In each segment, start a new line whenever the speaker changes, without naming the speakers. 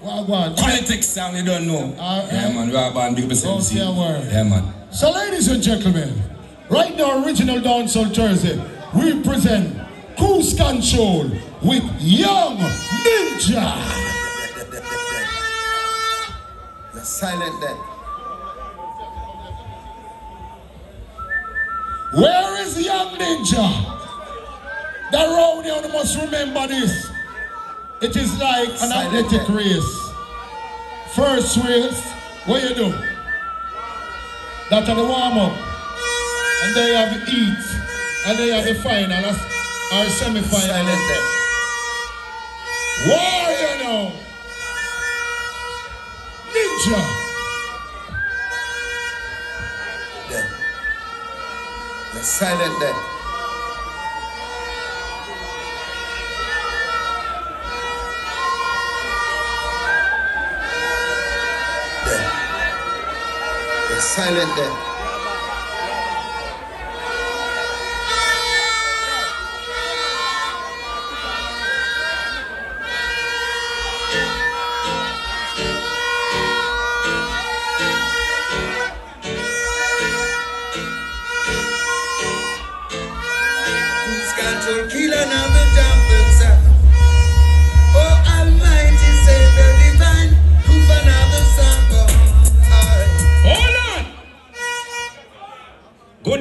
What, what?
Qualitex sound you don't know.
Uh,
yeah,
uh,
man. Rob and big up yourself.
Don't say word.
Yeah, man.
So, ladies and gentlemen, right now, original dancehall Thursday, we present Cruise Control with Young Ninja.
The silent dead.
Where is Young Ninja? The round you must remember this. It is like an athletic race. First race, what you do? That are the warm up. And then you have the eat. And then you have the final or, semi-final. War, you know. Ninja.
Dead. The silent dead. Silent dead.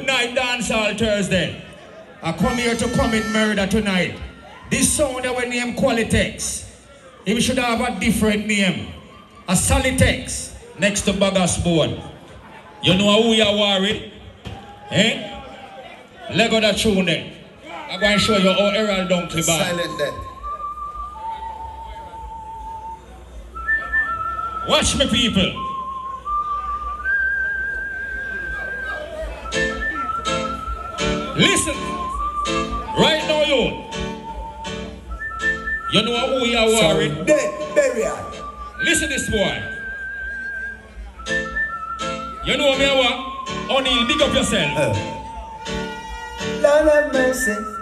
Good night, dancehall Thursday. I come here to commit murder tonight. This sound that we name Qualitex. He should have a different name. A Solitex next to Bagas board. You know who you are worried? Eh? Lego that tune there. I'm going to show you how Errol Donkey bad.
silent dead.
Watch me, people. You know who you are with?
Dead burial.
Listen this boy. You know me, what? O'Neal, big up yourself. Uh.
Lord have mercy.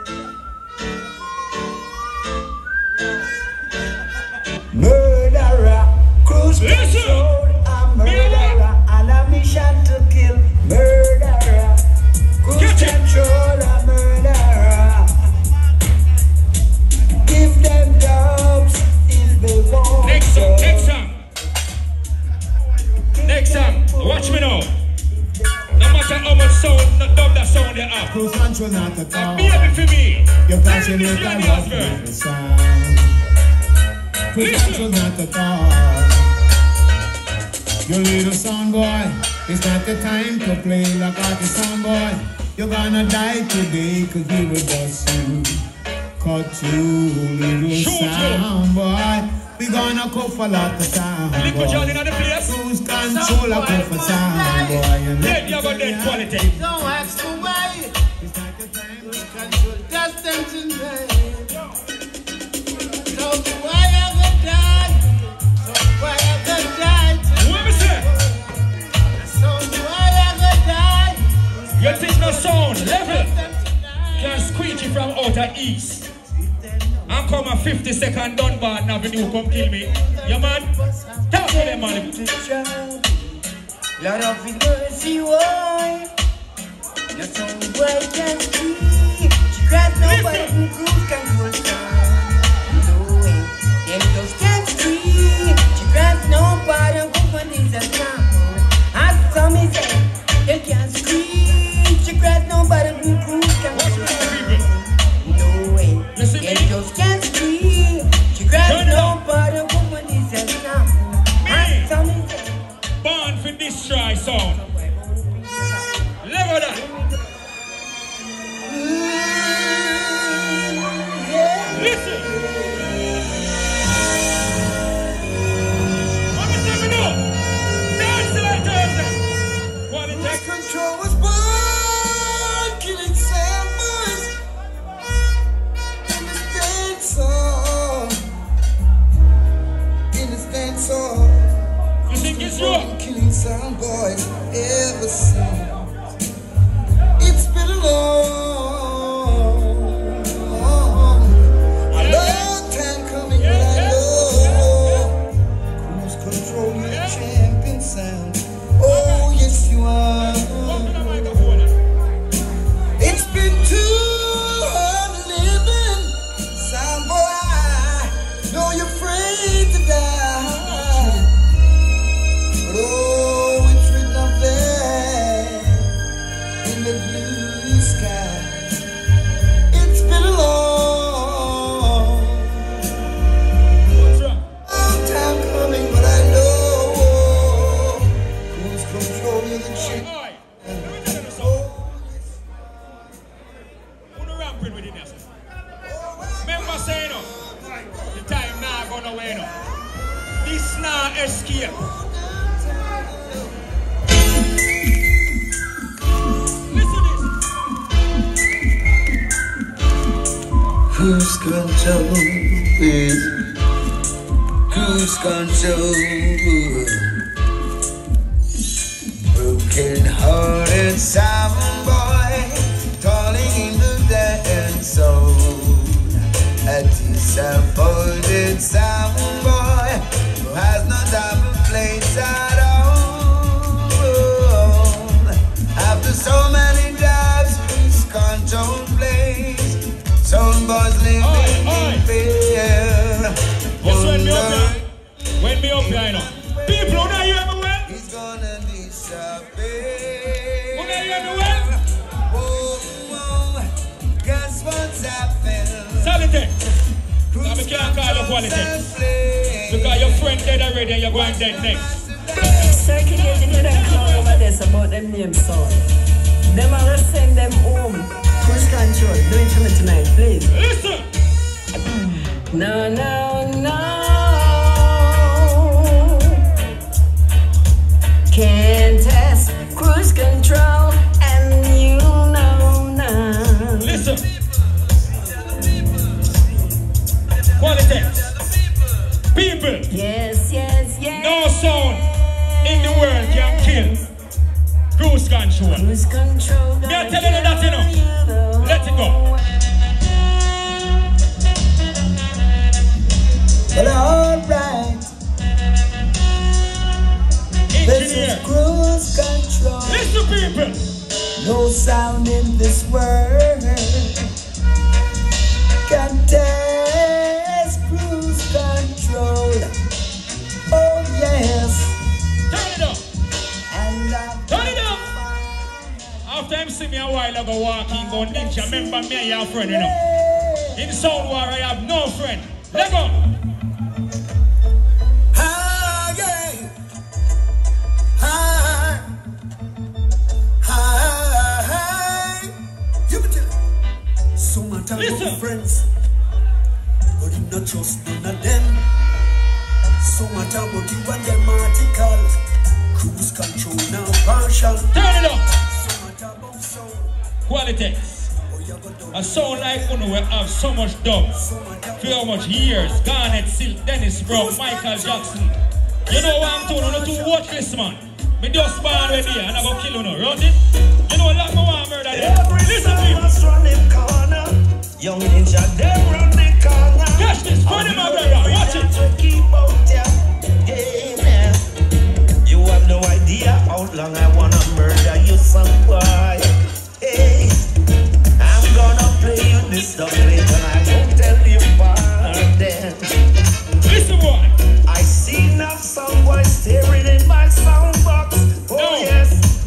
Watch me now. No matter how much sound, no dub that sound you have.
Cruise control not the talk.
Baby for me.
You're
This
with a
the
rough the sound. Cruise
Listen.
control not the talk. Your little son boy, it's not the time to play like a son boy. You're gonna die today cause we will bust you. Cut you, little
Shoot you.
sound boy. We gonna go for lot of sound
Liquid
boy. Cruise control a go for sound boy. And
Then you that quality.
Don't ask the way.
It's not the time to
Control distance in vain. So why I gonna die? So why I gonna die?
What me say?
So why I gonna die?
You think no sound level can squeeze you from outer east. Come a 50 second Dunbar Avenue come kill me. Yeah man, talk to them man.
Lord of mercy, why? Not so boy can see. She grabs nobody who cruise control sound. No way, them just can't. She grabs nobody who companies a sound. As some is say, they can't scream. She grabs nobody who cruise
For destroy sound.
Sound boys ever since.
Cruise control. Cruise control.
Me a telling you that, you know. Let it go.
Well, alright. This is cruise control.
Listen, people.
No sound in this world
Him see me a while ago walking, go ninja, remember me and your friend, you know. In Sound War, I have no friend. Let go.
Ah, yeah. Ah, ah, ah. You be So
Listen.
friends, but you not trust none of them. So much about you and them article. Cruise control now partial.
Turn it up. Quality.
You go down.
A sound like Uno will have so much dub.
So much about
For how much years? Garnett, Silk, Dennis Brown, Michael Jackson. You know what I'm doing? I'm too worthless, man. Me just born with here and I go kill you now. Run it. You know a lot more want murder them. Listen, people.
run the corner. Young ninja, them run the corner.
Catch this. Run it, my brother. Watch it.
Keep out ya. Hey, man. You have no idea how long I wanna murder you, some boy. This. I won't tell you pardon.
Listen, boy.
I see now some boy staring in my sound box. Oh
No.
yes,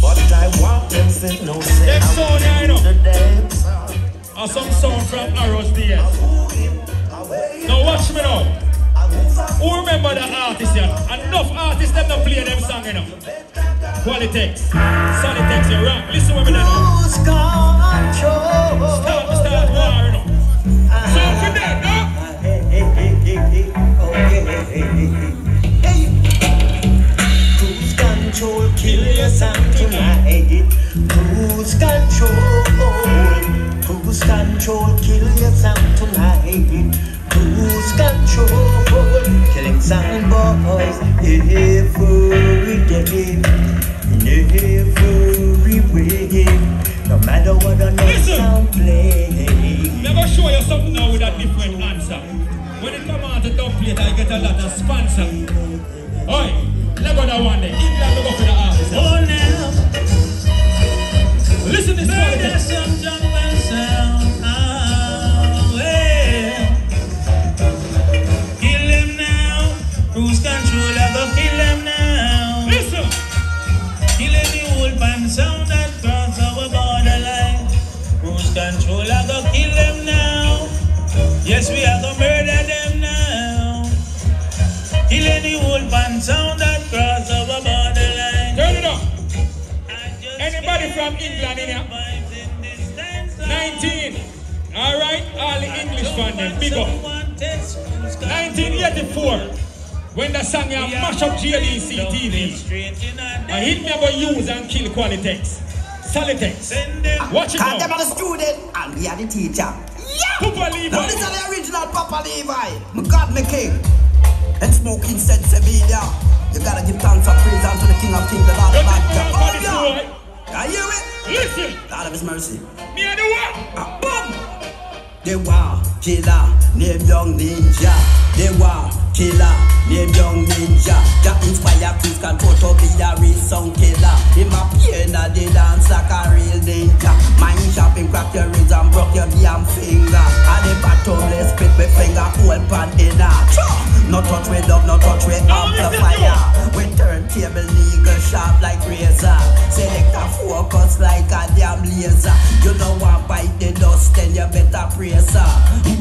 but I want them to know say
Them
I'm
I know.
the.
Or uh, some sound from Arrows DS. Now watch me now. Who remember the artist here? Enough artists them not play them song, you know. Qualitex. Solitex, you rock. Listen what me now.
Control.
Start,
your son tonight. Cruise control, cruise control, kill your son tonight. Cruise control, killing some boys every day, every way. No matter what the next
Listen.
sound play.
Never show you something now with a different answer. When it come out to dub plate, I get a lot of sponsor. Oi, let go that one day. England go for the artist.
Oh, now.
Listen to this quality.
some jungle sound. Ah, well. Kill them now. Cruise control, I go kill them now.
Listen.
Kill any old band sound that cross our borderline. Cruise control, I go kill them now. Yes, we are gonna murder them now. Kill any old band sound
from England in here?
vibes in this dance.
19. All right, all the English fan them. Big up.
test. Cruise control.
1984, when the song you mash up JDC TV.
A
I hit me about use and kill Qualitex. Solitex. Watch it now.
are the student and we are the teacher. Yeah!
Papa Levi.
Now this is the original Papa Levi. My God, my King. And smoking said Sevilla. You gotta give thanks and praise unto the King of Kings, the Lord of
take
Lords.
my body,
Oh, yeah. I hear it.
Listen,
God of His mercy.
me and the one.
Ah, boom. They war killer, name young ninja. They war killer, name young ninja. That inspire Cruise Control to be a real sound killer. Him a piano, they dance like a real ninja. Mind shopping, crack your ribs and broke your damn finger. And the bottomless pit with finger hold pan in a No touch with dub, no touch with amplifier. We turntable nigga sharp like razor. Select a focus like a damn laser. You don't want bite the dust, then you better praise her.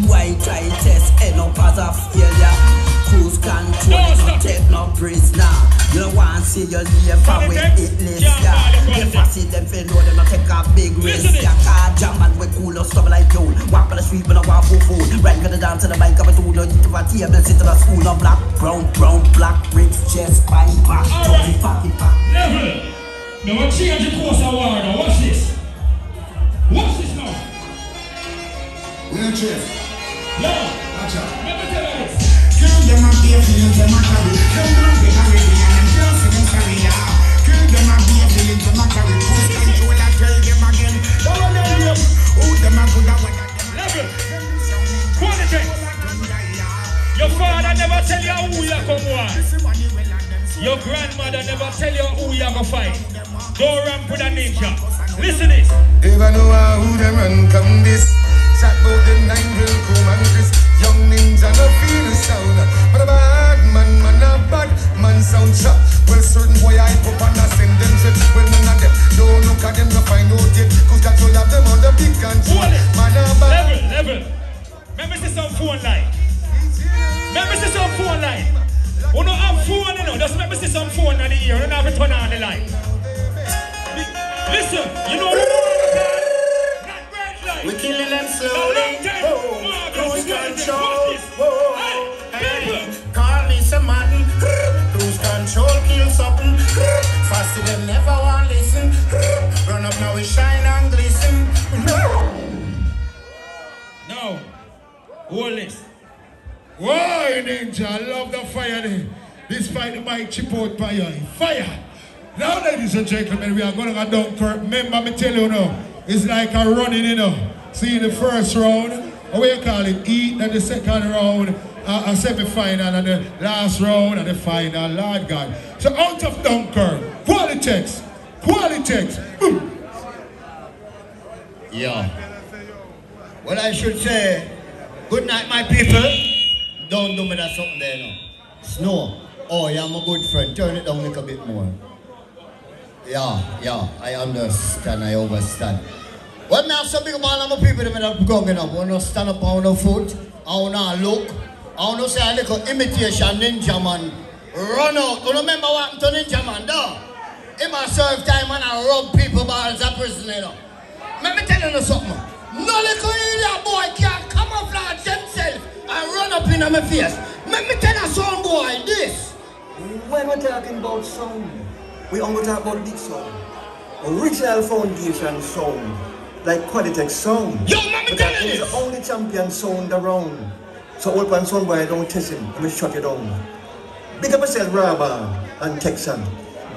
Why try test end up as a failure? Cruise control,
No,
no
stop.
take no prisoner. You don't want to see your name from with
Politics,
it list,
jam
yeah.
ball,
If I
politics.
see them feel know them not take a big risk.
Listen it.
Yeah, car jam and we cool or stubble like you. Walk on the street when I walk for food. Right to the dance to the bike, I'm a tool. No, to a table, sit on a school. No black, brown, brown, black, ribs, chest, spine, back,
All
tummy,
right.
pocket, back.
Level. Now I change the course of war now. Watch this. Watch this now.
We don't chase.
Yo,
Watch out.
let me tell you this. Your father never tell you who you come Your grandmother never tell you who you go fight. Don't with a ninja. Listen this.
Who run this? Chat about them nine will come and Chris Young ninja no feel the sound But a
gentlemen, we are going to go Dunkirk. Remember me tell you now, it's like a running, you know. See the first round, what we call it, eat, then the second round, a semi-final, and the last round, and the final, Lord God. So out of Dunkirk, Qualitex, Qualitex, boom.
Yeah. Well, I should say, good night, my people. Don't do me that something there, no. Snow. Oh, yeah, I'm a good friend. Turn it down a little bit more. Yeah, yeah, I understand, I understand. Well, me have some big man of people that have going up. Wanna stand up on the foot, I wanna look, I wanna say a little imitation ninja man. Run out. You remember what happened to ninja man, though? Him a serve time and I rub people balls a prison, you. Let me tell you something. No little idiot boy can camouflage themselves and run up in my face. Let me tell you some boy this.
When we're talking about sound, we only talk about big sound. Original foundation sound, like Qualitex sound.
Yo, tell you this.
the only champion sound around. So old pan sound boy, don't test him, let me shut you down. Big up yourself, Raban and Texan.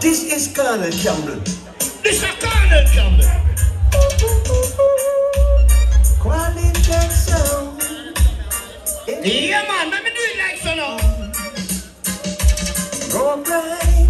This is Colonel Campbell.
This a Colonel Campbell.
Qualitex sound.
Yeah, man. Let me do it like so now.
Go riding,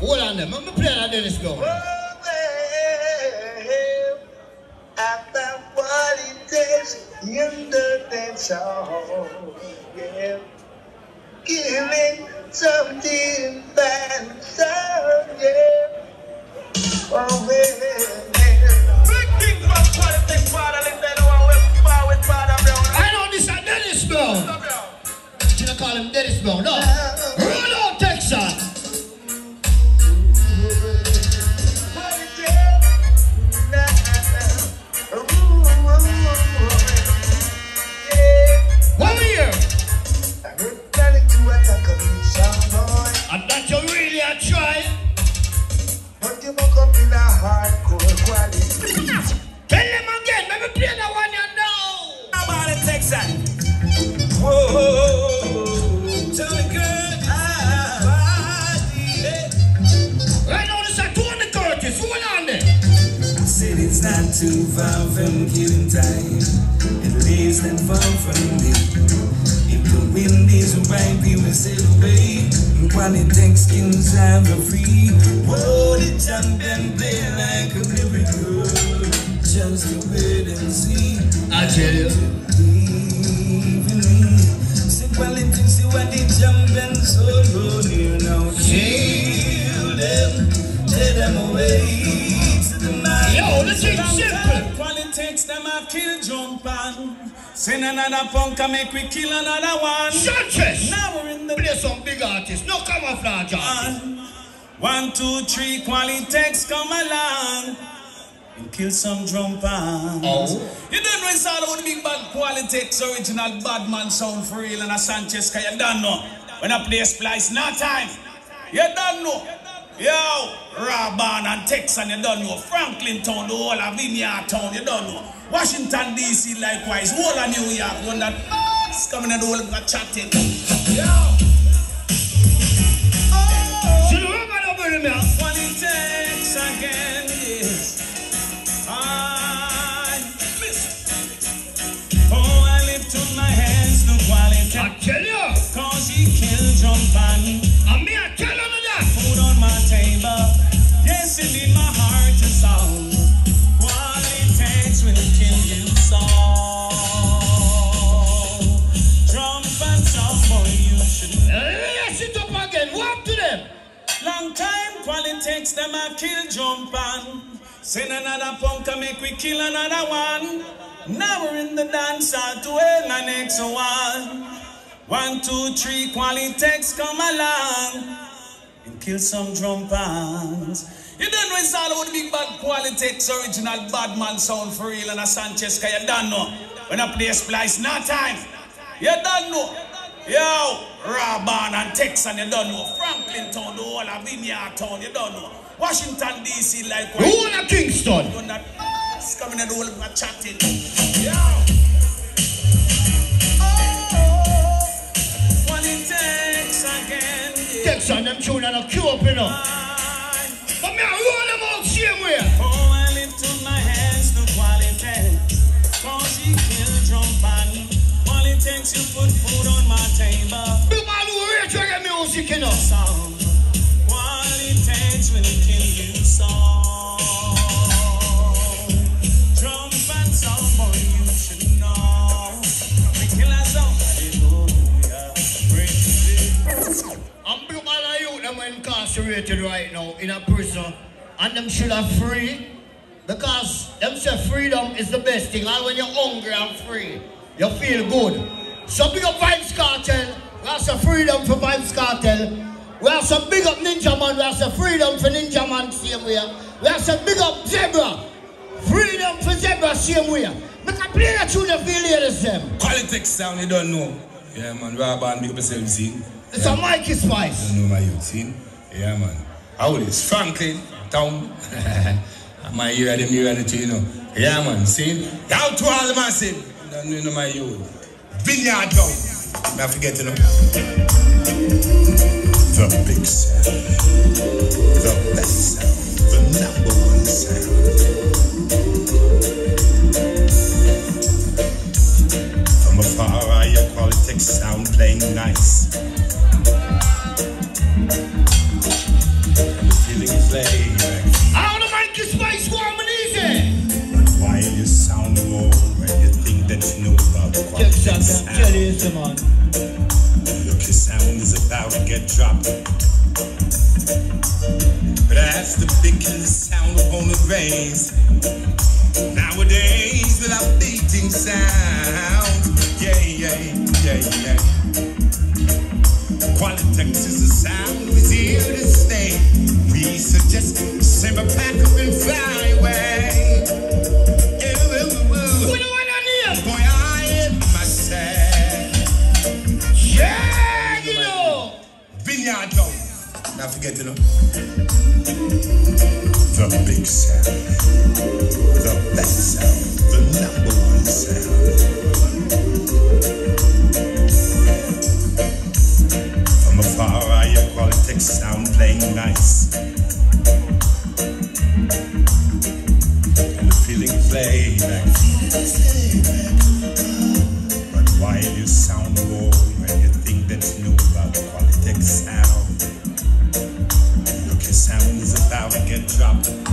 Hold
on them. I'm going to
play that Dennis Brown. In the dance yeah. Giving something back, so yeah. Oh, yeah.
I know this is Dennis Brown. You know, call him Dennis Brown, no?
Hardcore quality.
Tell them again, let me play that one you know.
How about it, Texan? Whoa.
Hold on there.
Not too far from killing time. At least not far from me. If the wind is right, we will sail away. While it takes skills I'm free. Whoa, the champion play like a miracle. Just to wait and see.
I tell you.
Believe in me. Say Qualitex, see what the champion so low near now. Shield them, tear them away. To the mind.
Yo, this is simple.
Qualitex, them a kill jump on. Send another punk and make we kill another one.
Sanchez.
Now we're in the
Play some big artists. No camouflage artists.
One, two, three, Qualitex come along and kill some drum pan.
Oh.
You don't know it's all about big bad Qualitex original bad man sound for real and a Sanchez, you don't know. When I play splice, no time. You don't know. Yo, Raban and Texan, you don't know. Franklin Town, the whole of Vineyard Town, you don't know. Washington, D.C. likewise, whole of New York, one that it's coming and of the chatting. Yo.
See the woman over there now.
Qualitex again. I miss. Oh, I lift up my hands to.
I tell you.
Cause he killed John Pan.
And me, I tell you that.
Food on my table. Yes, indeed, my heart is sound. Qualitex
them
a kill jump on. Send another punk and make we kill another one. Now we're in the dance hall to win the next one. One, two, three, Qualitex come along and kill some drum pans. You don't know it's all about big bad Qualitex original bad man sound for real and a Sanchez, you don't know. When I play splice, no time. You don't know. Yo, Raban and Texan, you don't know. Franklin Town, the whole of Vineyard Town, you don't know. Washington, D.C., likewise.
The whole of Kingston.
You know, it's coming in the whole of my chatting. Yo. Oh, Qualitex again. yeah.
Texan, them tune and a queue up, you know. But me, I roll them out same way.
Oh. Qualitex, you put food on my table.
Big man who rate reggae music, you know.
Sound. Qualitex will kill you so. Drum and you should know. We kill us all. Hallelujah. Praise the
And big man of you, them are incarcerated right now in a prison. And them should have free. Because them say freedom is the best thing. And when you're hungry and free, you feel good. So big up Vybz Kartel. We have some freedom for Vybz Kartel. We have some big up Ninja Man. We have some freedom for Ninja Man same way. We have some big up Zebra. Freedom for Zebra same way. Make a play that tune you feel here the same.
Qualitex sound, you don't know. Yeah, man. We are Raban, big up yourself, see?
It's a Mikey Spice.
Don't know my youth, see? Yeah, man. How is Franklin Town? my ear, them ear, the you know. Yeah, man. See? Out to all the massive. Don't know my youth. Vineyard. Not forget know. The big sound. The best sound. The number one sound. From afar, I hear sound playing nice. And the feeling is laid back.
Mikey Spice warm easy, man.
Look, your sound is about to get dropped. But that's the biggest sound upon the race. Nowadays, without beating sound. Yeah, yeah, yeah, yeah. Qualitex is a sound is here to stay. We suggest simmer pack up and fly away. Vineyard dog. Not forget to know. The big sound. The best sound. The number one sound. From afar, I hear Qualitex sound playing nice. And the feeling play back. But while you sound raw Qualitex sound, look, your sound is about to get dropped.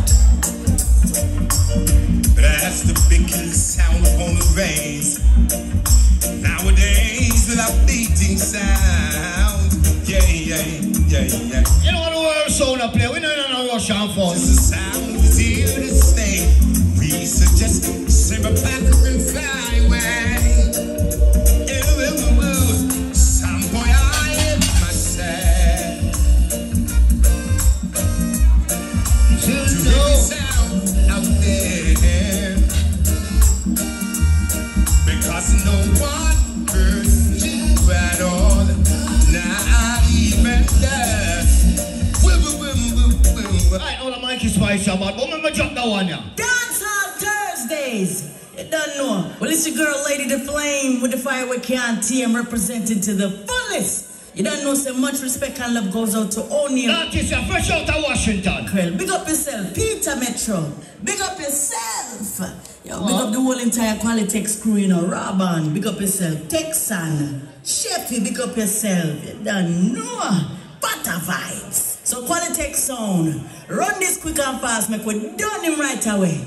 Flame, with the fire we can't tame, representing to the fullest. You don't know so much respect and love goes out to O'Neal.
Artist, you're fresh out of Washington.
Krell, big up yourself. Peter Metro, big up yourself. Yo, big up the whole entire Qualitex crew, you know. Raban, big up yourself. Texan, Sheffy, big up yourself. You don't know. Butter vibes. So Qualitex sound, run this quick and fast, make we done him right away.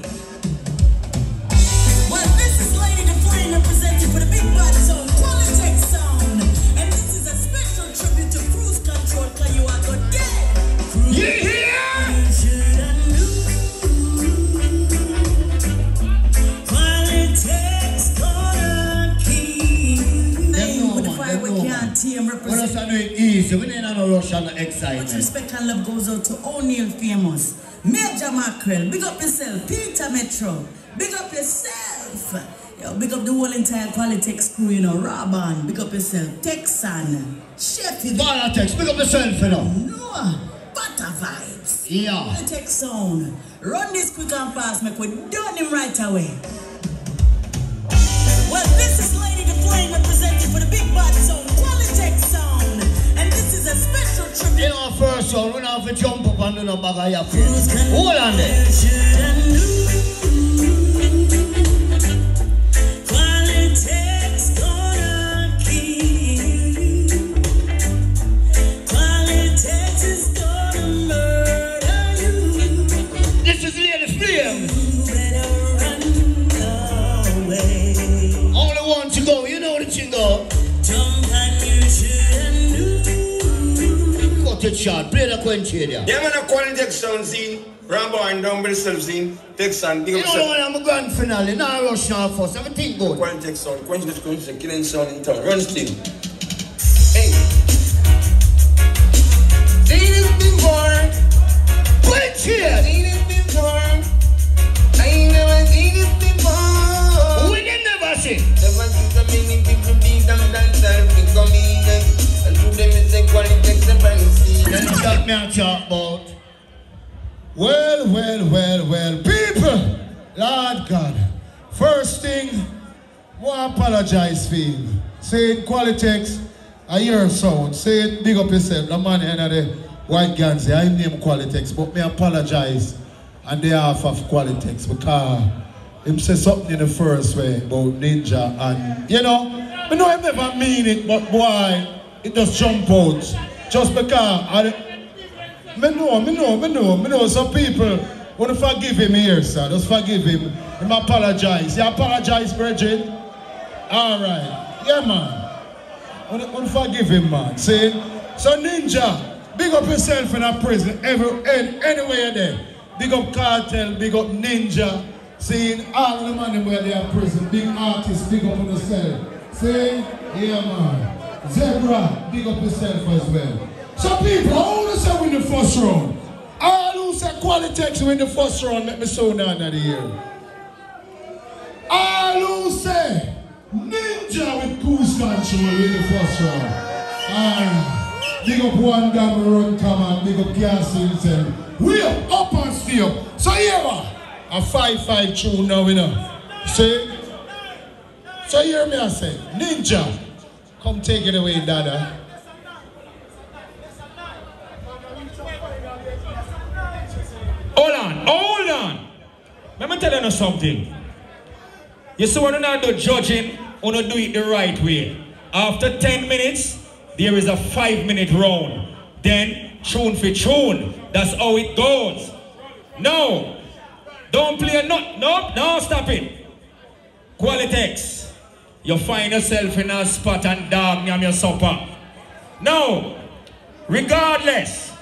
Team represent.
do it easy. We ain't no Russian
Much
excitement.
respect and love goes out to O'Neal Famous, Major Mackerel, big up yourself, Peter Metro, big up yourself. Yo, big up the whole entire Qualitex crew, you know, Raban, big up yourself, Texan, Sheffield,
Qualitex, big up yourself, you know.
Noah, Butter Vibes.
Yeah.
Qualitex sound. Run this quick and fast, make we done him right away. Well, this is Lady the Flame representing for the big bad sound, Qualitex sound. And this is a special tribute.
You know, first one, we don't have to jump up and do no bag of your face. Hold on there. It. Play the quench area.
Yeah, man, a Qualitex sound scene. Rambo and down self scene. Texan, big
You
up
know the
yourself.
one I'm a grand finale. Now Russian first. Everything good.
Qualitex sound. Qualitex sound is a killing sound in town. Run steam. Hey. Seen it before.
Quench here.
Seen it before. I ain't never seen it before.
We did never see.
Never see so many people be them dancers become eager. And to them it's a Qualitex fancy.
Then that me a about.
Well, well, well, well, people, Lord God, first thing, I apologize for him. Say it Qualitex, I hear sound. Say it big up yourself. The man in the white guns, I name Qualitex, but me apologize on behalf of Qualitex because him say something in the first way about Ninja and, you know, I know I never mean it, but boy, it just jump out. Just because I, me know, me know, me know, me know some people want to forgive him here, sir. Just forgive him. Him apologize. You apologize, Bridget? All right. Yeah, man. Un- Unforgive him, man. See? So Ninja, big up yourself in a prison. Every, any, anywhere there. Big up Kartel, big up Ninja. Seeing all the money where they are prison. Big artists, big up on yourself. See? Yeah, man. Zebra, big up yourself as well. So people, all who say win the first round. All who say Qualitex win the first round, let me show at the year. All who say Ninja with cruise control win the first round. Alright. Big up one gamma run come on, big up Castle We up, up and up. So here a 5-5 tune now, you know. See? So hear me I say, Ninja, come take it away, Dada.
Hold on, hold on. Let me tell you something. You see, when you not do judging, you do it the right way. After 10 minutes, there is a 5 minute round. Then, tune for tune. That's how it goes. No. Don't play no, no, no, stop it. Qualitex. You find yourself in a spot and dog yam your supper. No. Regardless.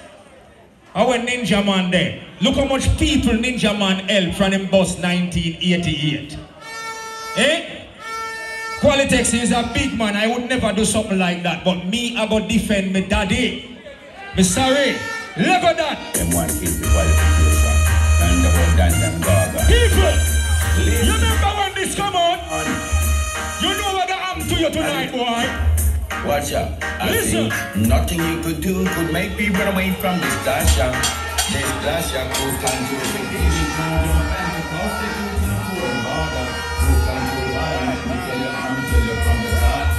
Our Ninja Man there. Look how much people Ninja Man helped from him bus 1988. Eh? Qualitex is a big man. I would never do something like that. But me, I go defend me daddy. Me sorry. Look at that. Tonight, boy?
Watch out. I
Listen.
see nothing you could do could make me run away from this Dasha. This Dasha goes control the baby.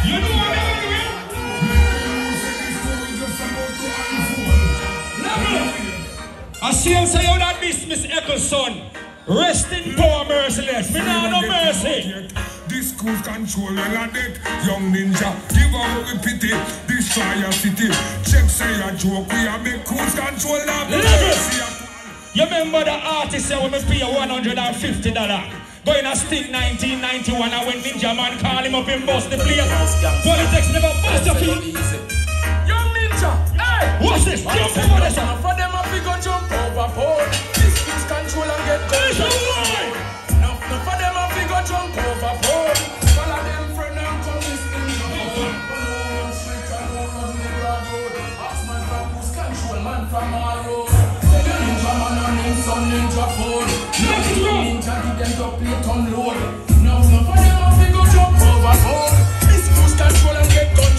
You know what I'm doing? I see him say, oh, that this Miss Eccleston. Rest in power, merciless. Me nah no mercy.
This cruise control well a deck Young ninja, give away with pity Destroy your city Check say a joke We a make cruise control now
You remember the artist say when me pay $150 Going a stick 1991 and when Ninja Man call him up in bust the place Qualitex never bust your feet
Young ninja, hey!
What's this? Jump over this one.
For them a fi go jump overboard.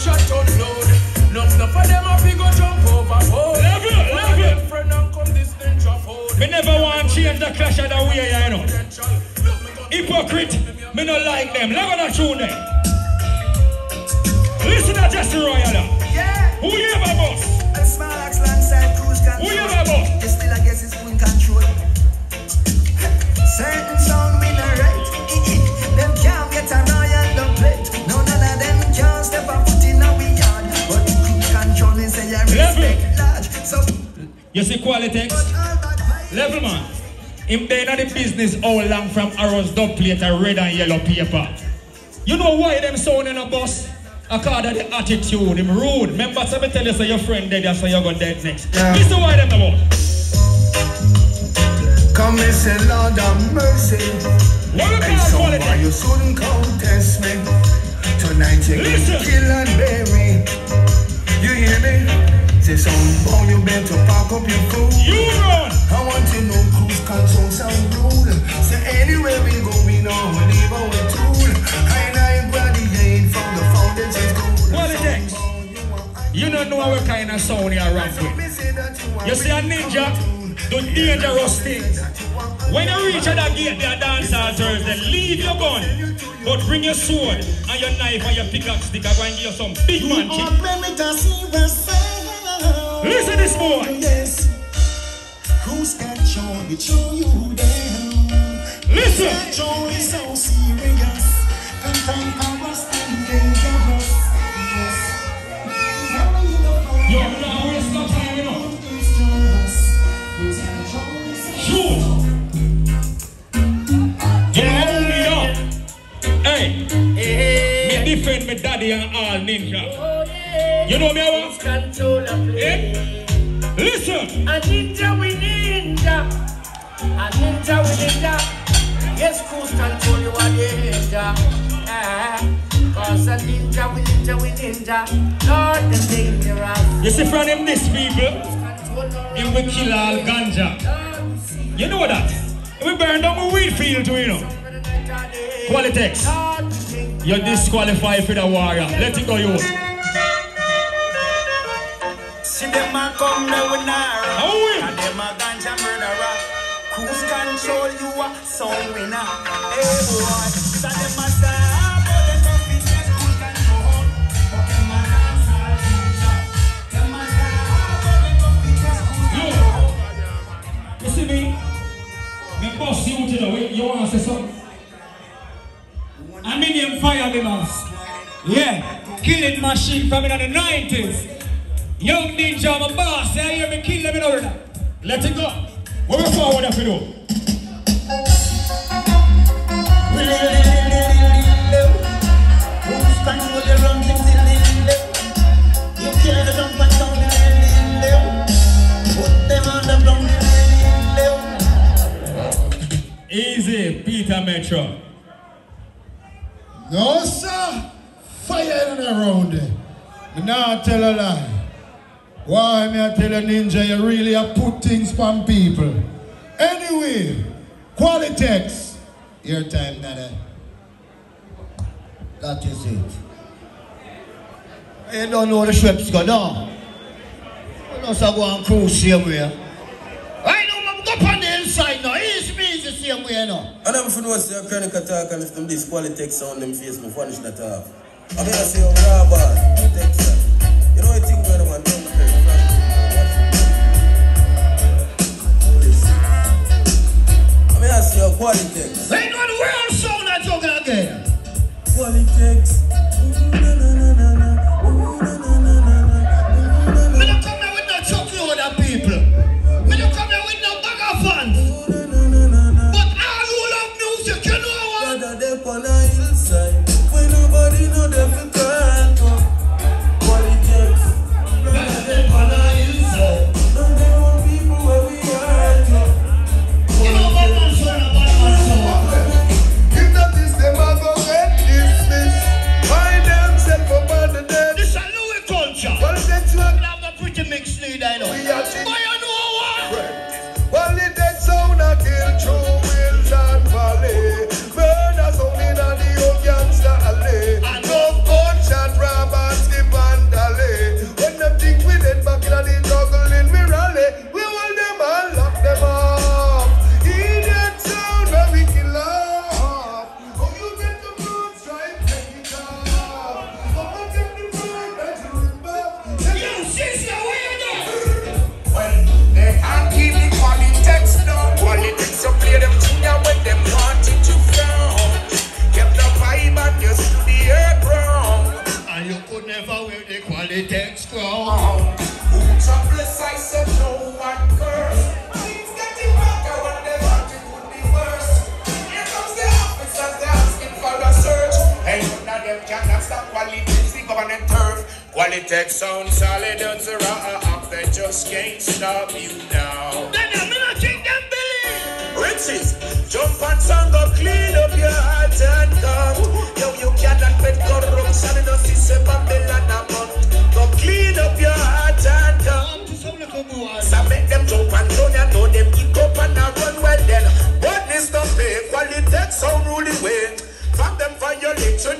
Gunshot unload. No, no for them fi go jump overboard.
Level, level.
friend and come this ninja food.
Me never want to change the clash of the way, you know. Hypocrite, me not like them. Let me not tune them. Listen to Jesse Royal.
Yeah.
Who you ever boss?
A small axe alongside cruise control.
Who you ever boss?
You still, I guess, it's in control. Certain sound
You see Qualitex? Level man. Him they not the business all long from arrows dub plate and red and yellow paper. You know why them sound in a bus? According to the attitude, him rude. Remember, so me tell you, so your friend dead, so you go dead next.
Yeah.
This is why them about.
Come and say, Lord have mercy. And somebody you shouldn't contest me. Tonight you get kill and bury. You hear me? Say some boy you better pack up your food.
You run.
I want to know cruise control sound rude. Say anywhere we go, we know we leave our tool. I and I graduate from the foundation's gold.
Qualitex. You don't know what kind of sound you're rap with. You see a ninja do dangerous things. When you reach at that gate, there dance Thursday, leave your gun, but bring your sword and your knife and your pickaxe stick. I'm going to give you some big man kick. Listen this boy.
Yes. Cruise control, we show you down.
Listen.
Control is so serious. Cantankerous and dangerous. Yes.
Yo, waste time, you know. Shoot. Yeah, only up. Hey, me defend me daddy and all ninja. You know me, I want?
Control a play.
Listen.
A ninja we ninja. A ninja we ninja. Yes, cruise control you are ninja. Eh. Cause a ninja we ninja we ninja. Lord the dangerous.
You see from them this people, him will kill all ganja. You know that? We burn down the weed field you know. Qualitex. You're disqualified for the warrior. Let it go, you.
See them a come now with Nara And them a ganja murderer Cruise control you a sound winner Hey boy So them a say ah, but them don't fit this cruise control But them a dance all a say ah, but them don't fit this cruise control
You see me? Me boss you to know. You want to say something?
I mean fire me boss. Yeah, killing machine from in the 90s. Young ninja, my boss, I hear me kill them in order.
Let it go. Where we forward if you do?
Cruise control you run things in the You kill the jump and down the Put them on the ground
Easy, Peter Metro.
No, sir. Fire in around there. Me not tell a lie. Why me I tell a ninja you really a put things on people. Anyway, Qualitex. Your time, nada.
That is it. You don't know the ships go down. You know, so go and cruise same way. Right now, I'm go on the inside now. Easy, easy, same way now.
And I'm for those who chronic attack and if them this quality sound them face me vanish that off. I'm gonna say oh rabba, Texas. You know what thing gonna say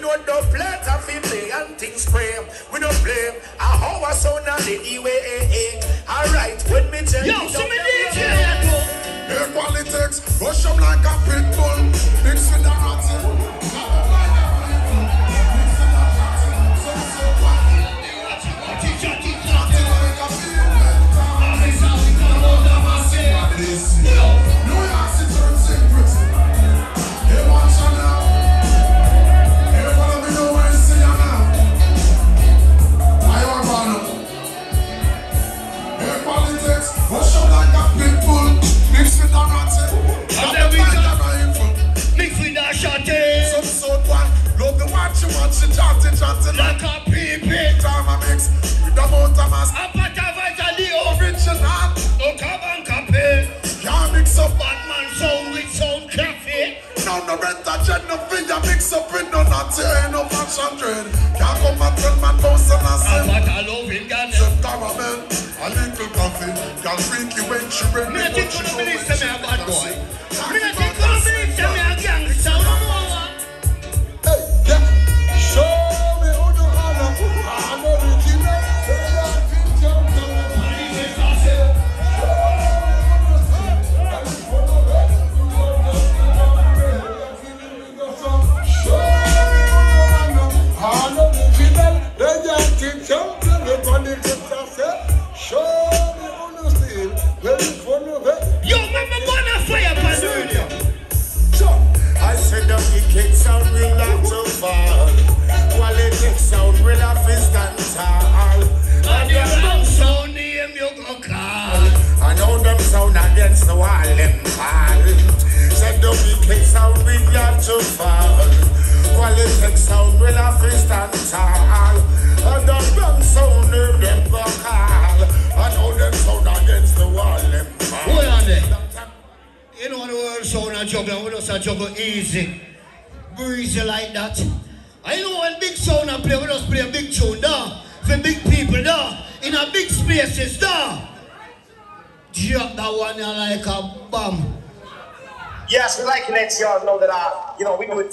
you know
the
party ain't no and dread. Can't come and tell man boss and I.
What a loving gun.
Some caramel, a little coffee. Girl freaky when she ready.
Me not think you believe me a bad boy.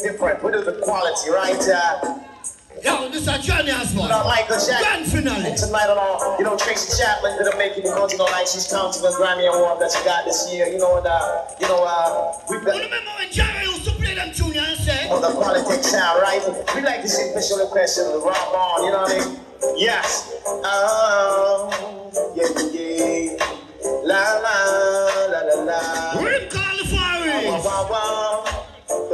Different. We do the quality, right? Uh,
Yo, this is Johnny Osborne.
Not Michael Jackson.
Grand finale.
And tonight on all, you know, Tracy Chapman didn't make it because, you know, like she's counting the Grammy Award that she got this year, you know, and, uh, you know, uh, we've been...
remember when Jerry used to play them tune and say?
Oh, the Qualitex sound, right? We like to see special requests of the Rob on, you know what I mean? Yes. Oh, yeah, yeah. La, la, la, la, la.
Rim call the fire
Wow, wow, wow.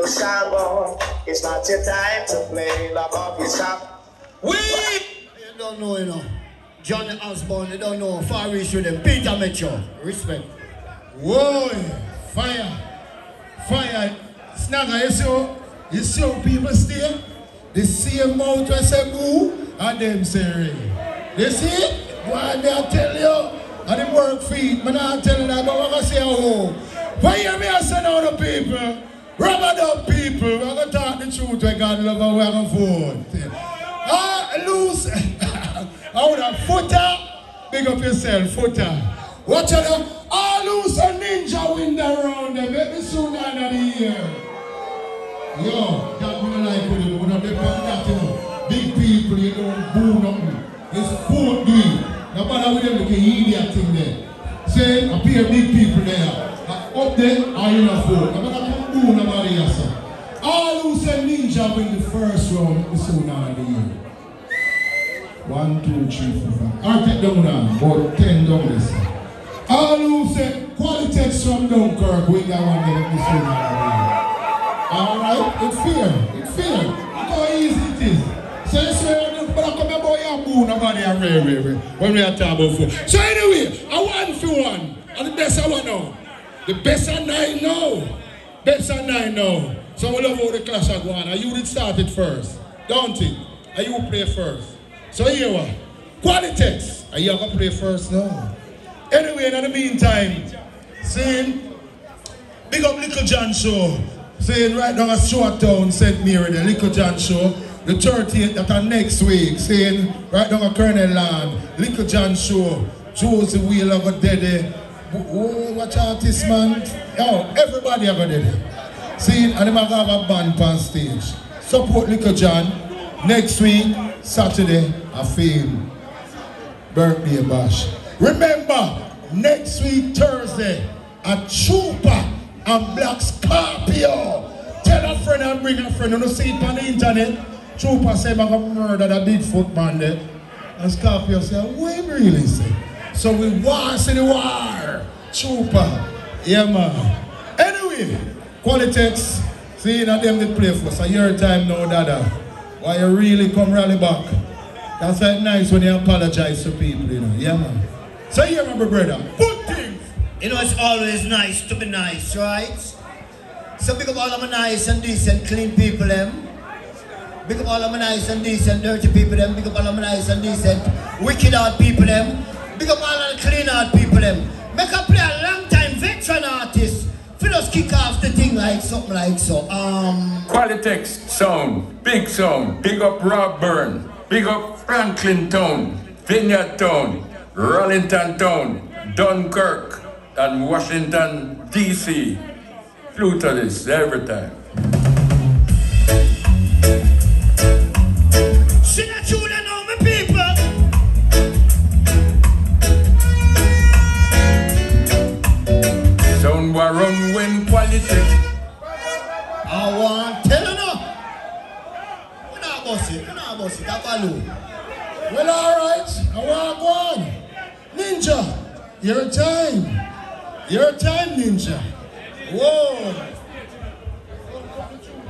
The sambo, it's not your time to play. Lock off your shop.
Wait! You don't know, you know. Johnny Osborne, you don't know. Far East with them. Peter Metro. Respect.
Whoa, fire, fire. Snagger, you see, you see how people stay? The same mouth I say boo, and them say ring. You see it? Why I tell you? And them work feet, man I tell you that, but what I say oh. Why hear me I say now the people? Rubber dub people, we're gonna talk the truth, we God love and we're gonna vote. Ah, loose. Out of footer, big up yourself, footer. Watch out, all loose a ninja wind around them, let me soon end of the year. Yo, that I like with you, when I depend on that, you know. Big people, you don't boo nothing. It's both doing. No matter with them, they can that thing there. Say, appear big people there. Up there, are you not vote? No matter nobody else. All who say ninja win the first round, soon end of the. One, two, three, four, five. I'll take down now, about ten this. All who say quality from Dunkirk win that one, then soon end of. Alright, it's fair. It's fair. Look how easy it is. Say, but I come about your boo, nobody are rare. When we are talking about. So anyway, I want for one. And the best I want now. The best I nine Best I nine now. So we love how the clash are going. And you did start it first. Don't it? And you play first. So here what? Qualitex. Are you gonna play first now? Anyway, in the meantime, seeing Big up Little John Show. Saying right now a short town, St. Mary, the Little John Show. The 30th, that are next week. Saying right now a Colonel Land, Little John Show. Josey Wales got Oh, watch this man. Yo, everybody have got dead. Seeing, and them have a band on stage. Support Little John. Next week, Saturday, a film. Birthday bash. Remember, next week, Thursday, a trooper and Black Scorpio. Tell a friend and bring a friend. You know, see it on the internet. Trooper say, I'm to murder the Bigfoot man there. And Scorpio say, you really say? So we want to see the war. Trooper. Yeah, man. Anyway, Qualitex. See, that them did play for us. A year time now, Dada. Why you really come rally back? That's like nice when you apologize to people, you know. Yeah, man. So here, my brother. Good things.
You know, it's always nice to be nice, right? So big up all of my nice and decent, clean people, them. Big up all of my nice and decent, dirty people, them. Big up all of my nice and decent, wicked out people, them. Big up all of the clean out people, them. Make a play a long time veteran artist. For just kick off the thing like something like so. Um,
Qualitex sound, big sound, big up Rob Byrne, big up Franklin Town, Vineyard Town, Rollington Town, Dunkirk, and Washington, D.C. Pluto this every time. War run when Qualitex.
I want tell you now. We not it. We not it. That balloon.
Well, alright. I want one. Ninja, your time. Your time, Ninja. Whoa.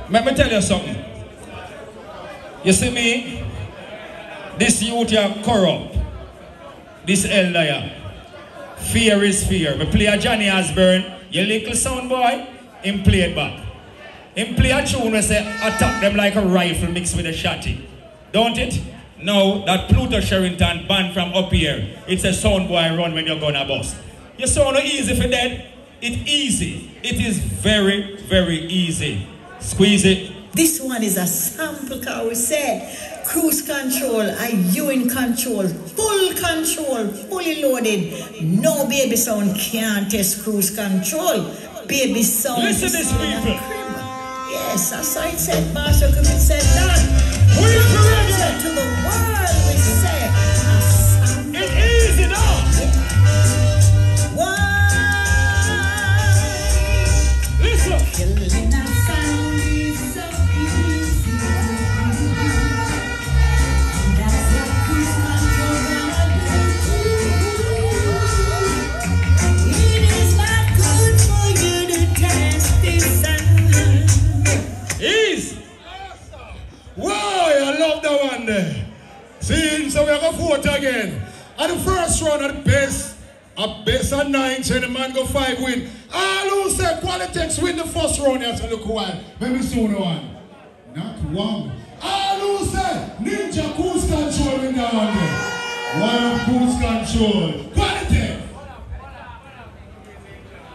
Let me tell you something. You see me? This youth here corrupt. This elder here. Fear is fear. Me play a Johnny Osborne, your little sound boy, him play it back. Him play a tune where say attack them like a rifle mixed with a shotty. Don't it? No, that Pluto Shervington band from up here. It's a sound boy run when you're gonna bust. You sound easy for that? It's easy. It is very, very easy. Squeeze it.
This one is a sample car. We said cruise control. Are you in control? Full control, fully loaded. No baby sound can't test cruise control. Baby sound.
Listen
is
this, people.
Yes, that's how it said. Marshall Griffin said that.
We are ready.
To the
One there. See, so we are going to vote again. And the first round at best, a best of nine, so the man go five win. All who say Qualitex win the first round, yes, look who I. Maybe soon one. Not one. All who say Ninja Cruise Control win that one there. One Cruise Control. Qualitex.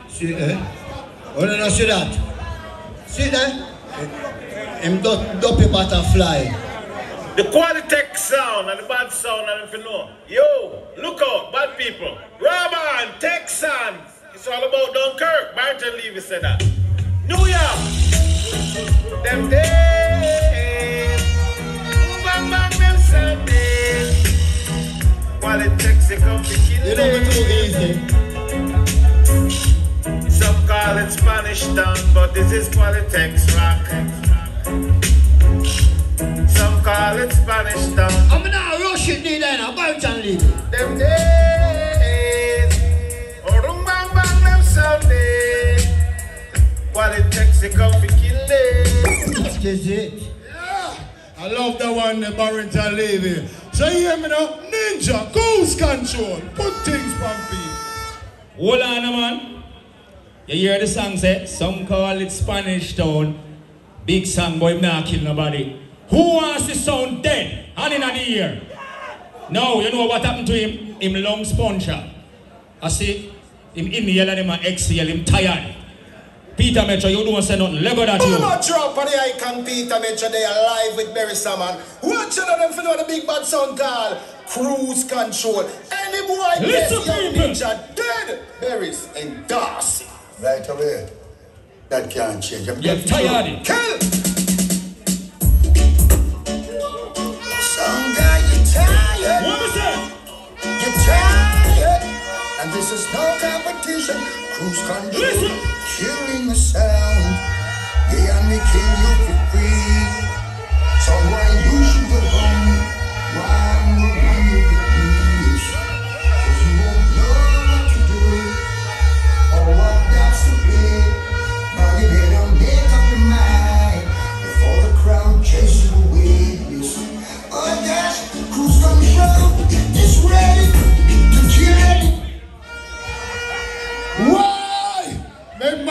See eh? Oh, no, no, see that? See that? Him dop, dopey butterfly.
The Qualitex sound and the bad sound, and if you know. Yo, look out, bad people. Raman, Texan. It's all about Dunkirk. Barrington Levy said that. New York. Them days. Bang, bang, them Sundays. Qualitex, they come to kill
You know me too easy.
Some call it Spanish Town, but this is Qualitex rock. Some call it Spanish Town.
I'm not rush it, need I Barton leave.
Them days, oh, rum bang bang them Sunday. Qualitex, they come to kill it.
This it.
Yeah. I love that one, the Barrington Levy. So you hear me now? Ninja Cruise Control. Put things on people.
Hold on, man. You hear the song say, some call it Spanish Town. Big song, boy, not kill nobody. Who wants the sound dead? Hand in the ear. No, you know what happened to him? Him lung sponsor. I see, him inhale and him exhale, him tired. Peter Metro, you don't say nothing. Lego that
Pull
you.
up drop on the icon Peter Metro they are live with Berry Salmon. Watch out of them for know the big bad sound called Cruise Control. Any boy
Listen,
gets young
people.
ninja dead. Berries and Darcy.
Right away. That can't change. I'm
You're
getting
tired.
Kill!
Some guy, you tired.
What was that?
You're tired. And this is no competition. Cruise control.
Listen.
Killing the sound. They only kill you for free. So why you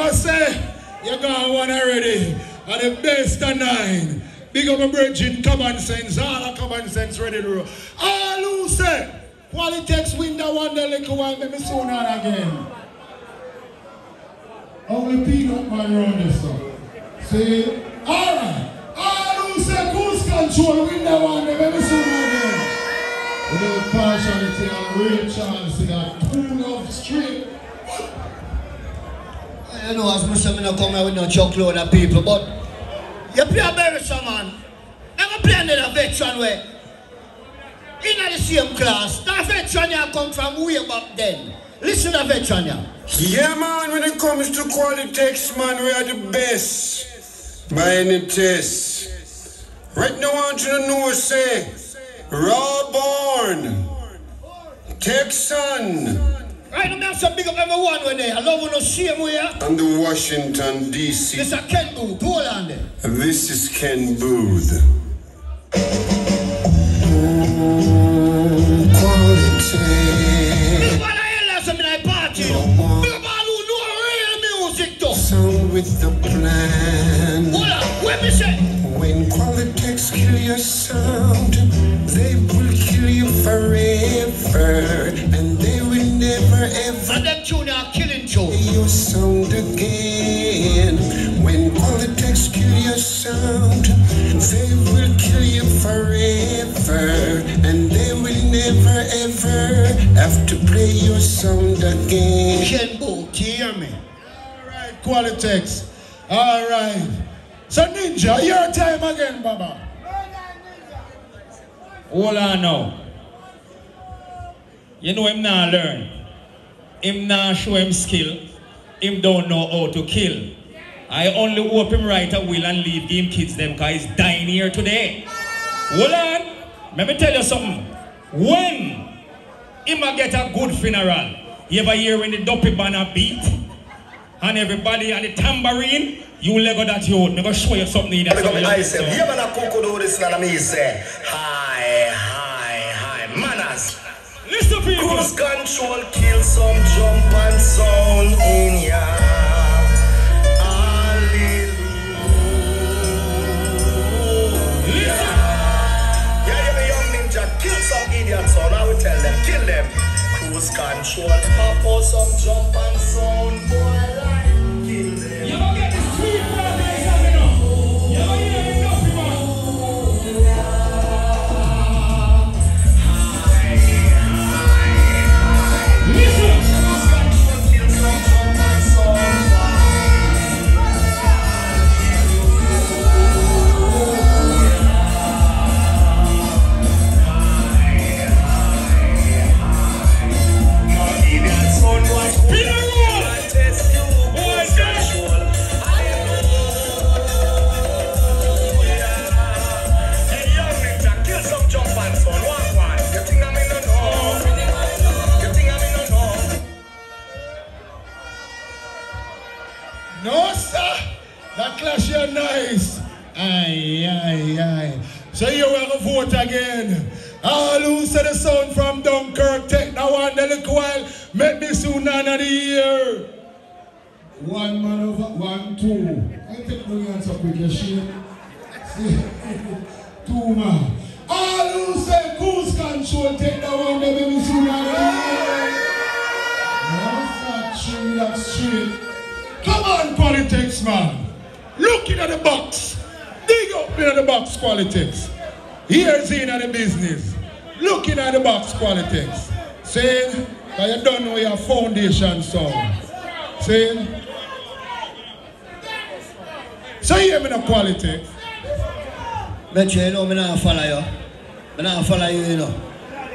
Remember say, you got one already. And the best of nine. Big up a bridge in common sense. All the common sense ready to roll. All who say, Qualitex win that one, the little one, let me on again. Only peanut man around this stuff. See? Alright. All who say cruise control, we never want them every soon again. With the partiality and real chance, got tune of straight.
You know, as much as I don't come here with no chocolate of people, but you play a very some man. Never play another veteran way. In the same class, that veteran you come from way back then. Listen to veteran you.
Yeah, man, when it comes to quality text, man, we are the best by any test. Right now, I want you to know, say, raw born, Texan,
Right now, that's a big up everyone when they. I love when you see him here.
and the Washington, D.C.
This is Ken Boothe. Hold on there.
This is Ken Boothe. Quality.
Big up all the elders in my party. you know. Big up all who know real music though.
Sound with the plan.
Hold on. What me say?
When Qualitex kill your sound, they will kill you forever, and they will never ever.
And them tune are killing tune.
Your sound again. When Qualitex kill your sound, they will kill you forever, and they will never ever have to play your sound again.
Ken Boothe, you hear me?
Alright, Qualitex. Alright. So Ninja, your time again, Baba.
Hold on now. You know him not learn. Him not show him skill. Him don't know how to kill. I only hope him write a will and leave him kids them guys dying here today. Hold on. Let me tell you something. When him a get a good funeral, you ever hear when the dopey banner beat? And everybody and the tambourine, you lego that you. Me go show you something that's
man, I say, hi, hi. Cruise control, kill some jump and sound in ya. Hallelujah. Yeah, yeah, me young ninja, kill some idiots, so now we tell them, kill them. Cruise control, pop out some jump and sound, boy,
That nice. Aye, aye, aye. So are going to vote again. All who say the sound from Dunkirk, take that one a little while. Make me soon the year. One man over, one, two. I take no answer quick, you shame. Two man. All who say cruise control, take that one, they make me soon the year. No, sir, that's straight. Come on, Qualitex, man. Look into the box. Dig up in the box, Qualitex. Here's in the business. Looking at the box, Qualitex. Saying, Because you don't know your foundation song. Saying, So you hear me the Qualitex.
Bet you, you know, me not follow you. Me not follow you, you know.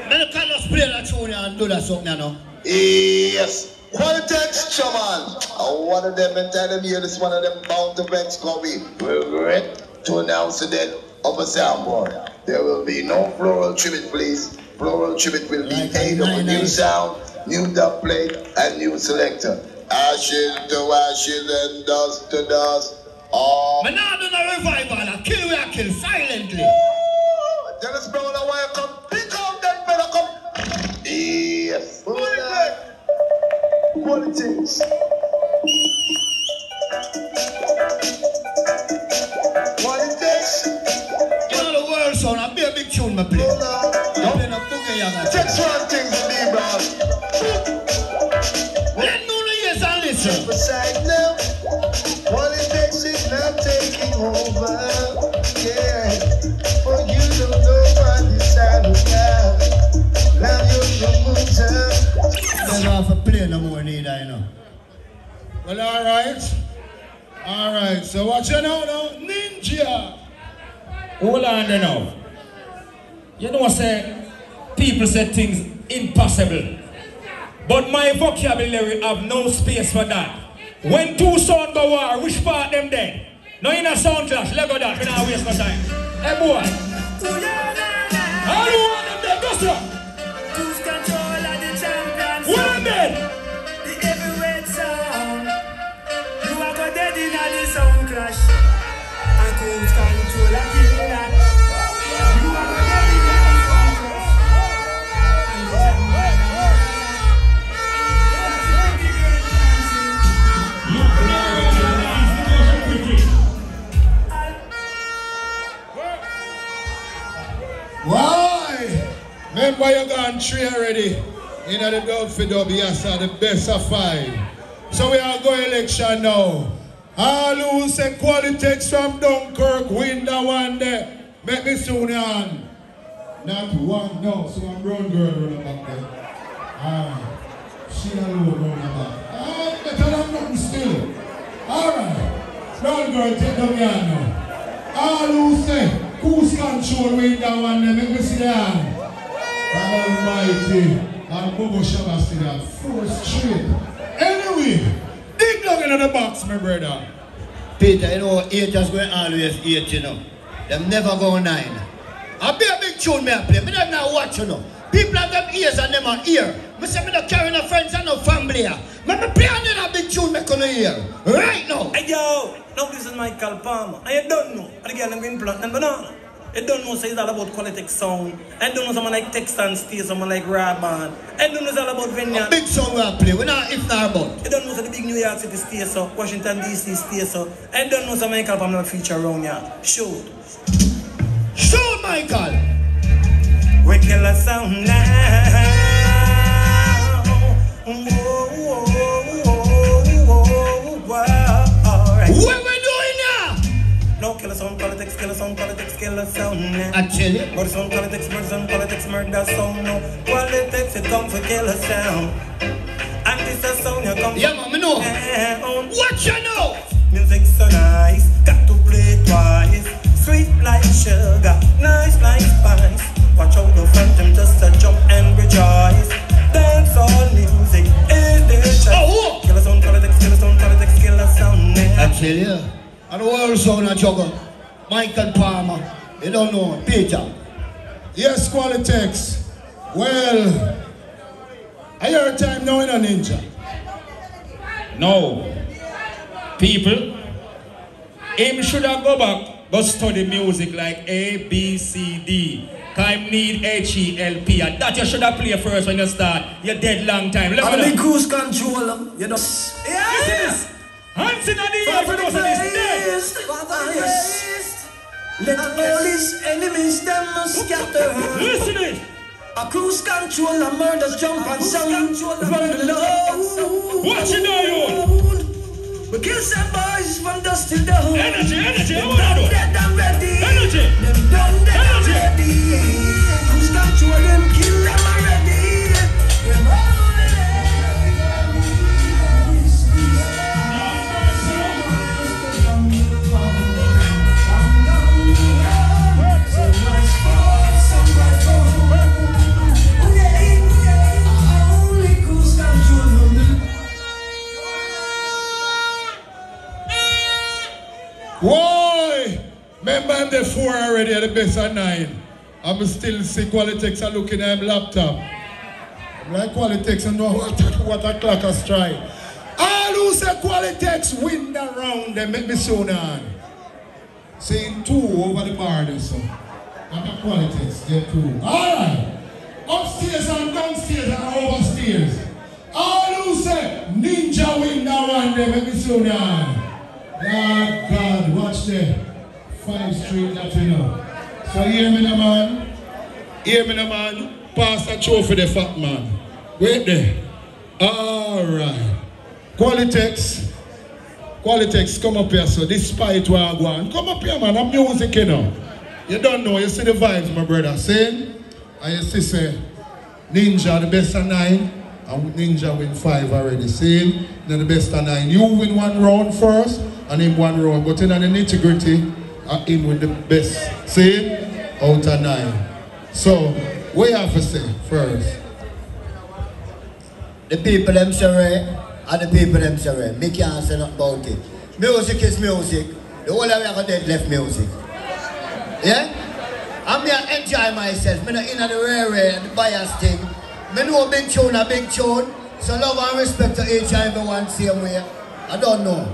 Me can't just play that tune and do that something, you know.
Yes. Qualitex Chaman. Uh, one of them and tell them here this one of them bound to vex coming. Regret to announce the death of a soundboard. There will be no floral tribute, please. Floral tribute will be paid of a new sound, new dub plate, and new selector. Ashes to ashes and dust to dust. All.
Me not do no revival. I kill we I kill silently.
Dennis Brown, I to come pick up that better come. Yes qualities. Qualitex.
Get all the world sound and be a big tune, my play.
Don't bro.
Let now, Qualitex is now
taking over.
We need, I know.
Well, all right. All right. So watch you now, now. Ninja.
Hold on there now. You know what say people say things impossible. But my vocabulary have no space for that. When two sound go war, which part them dead? No in a sound clash, let go that, we not waste no time. Hey boy. All
You
gone three already. In the dub for dub, yes, the best of five. So we are going election now. All who say quality from Dunkirk win that one there. Make me soon on. Not one, no. So I'm brown girl running back there. Alright. She alone running back. Ah, better than nothing still. Alright. Brown girl, take them here now. All who say Who's control win that one there? Make me see that. God Almighty. And Bobo Shabba see that. Four straight. Anyway, dig down into the box, my brother.
Peter, you know, eight is going always eight, you know. Them never go nine. I be a big tune me I play. Me them not watch, you know. People have them ears and them are ear. Me say me not carry no friends and no family here. Me me play on a big tune me gonna hear. Right now.
Hey yo, now this is Michael Palmer. And you don't know. And the girl them going plant and banana. You don't know, so it's all about quality sound. I don't know someone like Texan Stay, someone like Raban. I don't know it's all about Vineyard.
A big song we are play. we're not if not about.
I don't know so the big New York City stay so, Washington DC stay so. I don't know so Michael Palmer feature around here. Shoot.
Shoot, Michael.
We kill a sound now. Sound politics, killer sound now.
I tell you.
Murder politics, sound politics, murder sound no. Politics, it come for killer sound. And this a sound you come
Yeah, man, know.
down. Um.
What you know?
Music so nice, got to play twice. Sweet like sugar, nice like spice. Watch out the phantom just a jump and rejoice. Dance all music is the choice.
Oh,
Killer sound politics, killer sound politics, killer sound now.
I tell you. And the world sound a juggle. Michael Palmer. You don't know. Peter.
Yes, Qualitex. Well, I hear time now in a ninja.
No. People, him should have go back, go study music like A, B, C, D. Time need H, E, L, P. And that you should have played first when you start. You're dead long time. Look
I'm
at
in
that.
cruise control, um, you know.
Listen this. Hands in the air for those of this dead.
Yes. Let all his enemies them scatter.
Listen it.
A cruise control, a murders jump and sound. Run the low.
What you you?
We kill some boys from dust till dawn.
Energy, energy,
Them
I wanna
done
know.
dead and ready.
Energy.
Them done dead and
Energy.
ready. Cruise control, them kill
the best of nine. I'm still see Qualitex and looking at him laptop. I'm like Qualitex and know what, what a clock a strike. All who say Qualitex win the round, they make me soon on. Saying two over the bar there, so. I'm a Qualitex, get two. Alright. Upstairs and downstairs and overstairs. All who say Ninja win that one, they make me soon on. Lord God, watch there. Five straight that you know. So hear me now, man. Hear me now, man. Pass the trophy the fat man. Wait there. Alright. Qualitex. Qualitex, come up here, so despite where I go on. Come up here, man. I'm music, you know. You don't know, you see the vibes, my brother. Saying, and you see, say, Ninja, the best of nine. and Ninja win five already. See? Then the best of nine. You win one round first and him one round. But in the nitty gritty, I him with the best. See? Out of nine. So, what you have to say first?
The people them sorry, and the people them say Me can't say nothing about it. Music is music. The whole of me have dead left music. Yeah? I'm here enjoy myself. Me not in the rare and the bias thing. Me know big tune a big tune. So love and respect to each and every one same way. I don't know.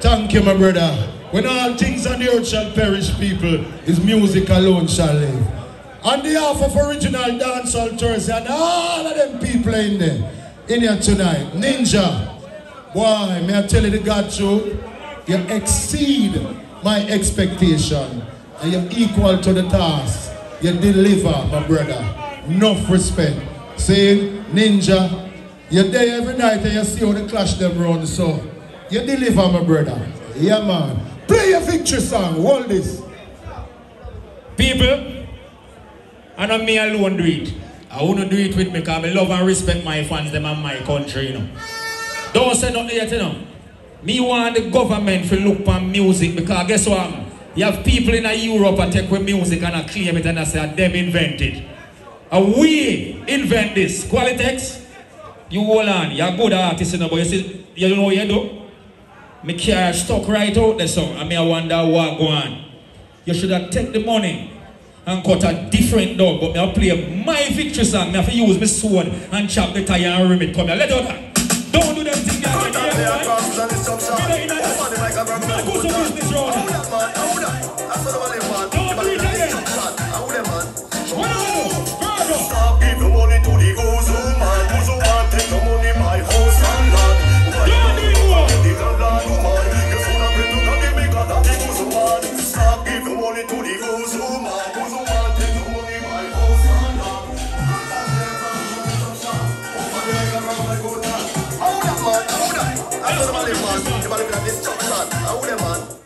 Thank you, my brother. When all things on the earth shall perish, people, his music alone shall live. On behalf of original dancehall Thursday and all of them people in there, in here tonight, Ninja, why? may I tell you the God truth? You exceed my expectation and you're equal to the task. You deliver, my brother. Enough respect. See, Ninja, you're there every night and you see how the clash them round, so you deliver, my brother. Yeah, man. Play your victory song. Hold this.
People, and not me alone do it. I want to do it with me because I love and respect my fans, them and my country, you know. Don't say nothing yet, you know. Me want the government to look on music because guess what? You have people in Europe that take with music and I claim it and I say them invented. And we invent this. Qualitex, you hold on, you're a good artist, you know, but you see, you know what you do? Me car stuck right out there, so I mean I wonder what go on. You should have take the money and cut a different dog, but me I play my victory song. Me have to use my sword and chop the tire and rim it. Come here, let out that. Don't do them things, guys. Get in here, man. Now put some business round.
That man, this man. This chuck man. Hold that man.